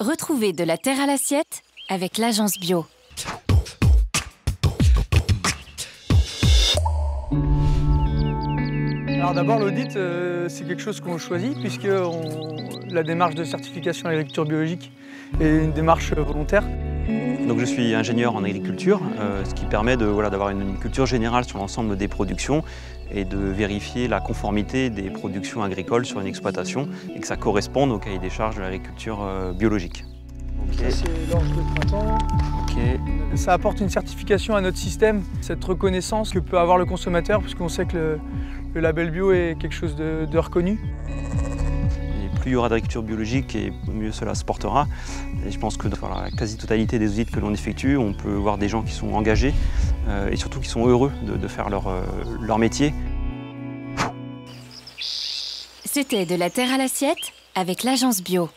Retrouvez de la terre à l'assiette avec l'agence bio. Alors d'abord l'audit euh, c'est quelque chose qu'on choisit puisque la démarche de certification à l'agriculture biologique est une démarche volontaire. Donc je suis ingénieur en agriculture, euh, ce qui permet d'avoir une, culture générale sur l'ensemble des productions et de vérifier la conformité des productions agricoles sur une exploitation et que ça corresponde au cahier des charges de l'agriculture euh, biologique. Ça c'est l'orge de printemps. Ça apporte une certification à notre système, cette reconnaissance que peut avoir le consommateur puisqu'on sait que le, label bio est quelque chose de, reconnu plus il y aura d'agriculture biologique et mieux cela se portera. Et je pense que dans la quasi-totalité des audits que l'on effectue, on peut voir des gens qui sont engagés euh, et surtout qui sont heureux de, faire leur, euh, leur métier. C'était de la terre à l'assiette avec l'agence bio.